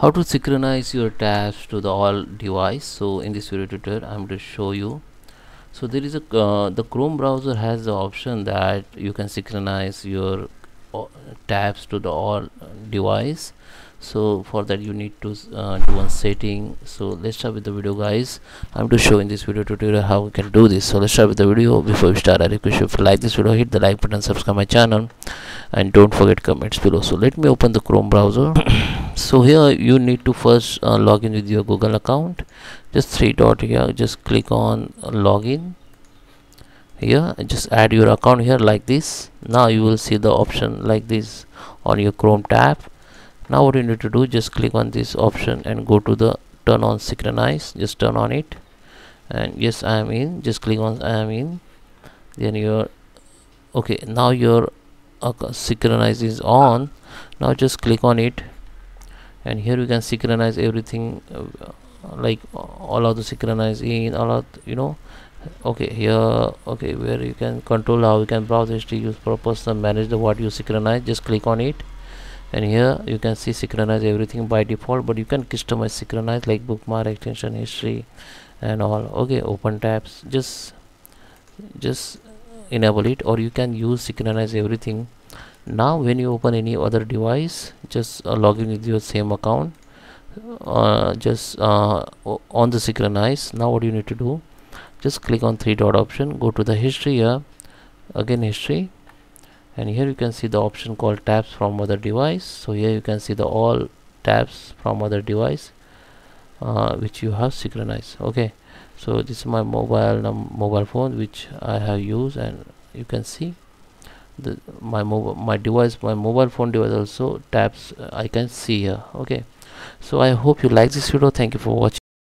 how to synchronize your tabs to the all device. So in this video tutorial i'm going to show you. So there is a uh, the chrome browser has the option that you can synchronize your uh, tabs to the all device. So for that you need to uh, do one setting. So let's start with the video guys. I'm going to show in this video tutorial how we can do this. So let's start with the video. Before we start i request you to like this video hit the like button subscribe my channel. And don't forget comments below. So let me open the chrome browser so here you need to first uh, log in with your google account. Just three dot here just click on uh, login. Here just add your account here like this. Now you will see the option like this on your chrome tab. Now what you need to do just click on this option and go to the turn on synchronize. Just turn on it. And yes i am in. Just click on i am in. Then your okay now your uh, synchronize is on. Now just click on it and here you can synchronize everything uh, like all of the synchronize in all of you know. Okay here okay where you can control how you can browse history use purpose and manage the what you synchronize just click on it. And here you can see synchronize everything by default but you can customize synchronize like bookmark extension history and all. Okay open tabs just just enable it or you can use synchronize everything now when you open any other device just uh, in with your same account uh, just uh, on the synchronize. Now what you need to do just click on three dot option go to the history here again history and here you can see the option called tabs from other device. So here you can see the all tabs from other device uh, which you have synchronized. Okay. So this is my mobile mobile phone which I have used and you can see the my mobile my device my mobile phone device also tabs uh, I can see here. Okay. So I hope you like this video. Thank you for watching